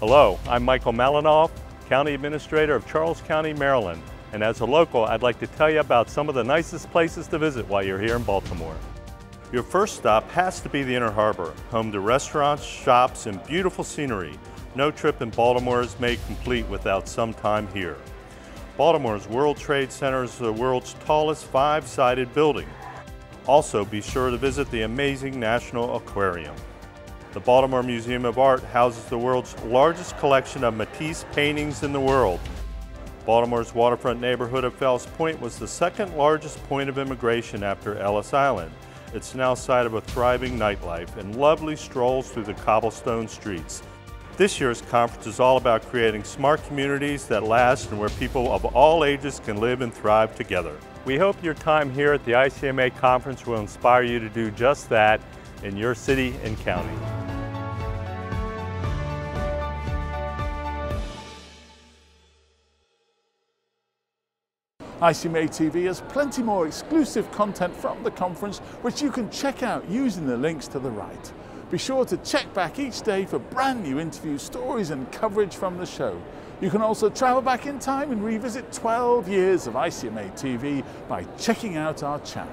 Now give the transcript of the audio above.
Hello, I'm Michael Mallinoff, County Administrator of Charles County, Maryland. And as a local, I'd like to tell you about some of the nicest places to visit while you're here in Baltimore. Your first stop has to be the Inner Harbor, home to restaurants, shops, and beautiful scenery. No trip in Baltimore is made complete without some time here. Baltimore's World Trade Center is the world's tallest five-sided building. Also, be sure to visit the amazing National Aquarium. The Baltimore Museum of Art houses the world's largest collection of Matisse paintings in the world. Baltimore's waterfront neighborhood of Fells Point was the second largest point of immigration after Ellis Island. It's now site of a thriving nightlife and lovely strolls through the cobblestone streets. This year's conference is all about creating smart communities that last and where people of all ages can live and thrive together. We hope your time here at the ICMA conference will inspire you to do just that in your city and county. ICMA TV has plenty more exclusive content from the conference which you can check out using the links to the right. Be sure to check back each day for brand new interview stories and coverage from the show. You can also travel back in time and revisit 12 years of ICMA TV by checking out our channel.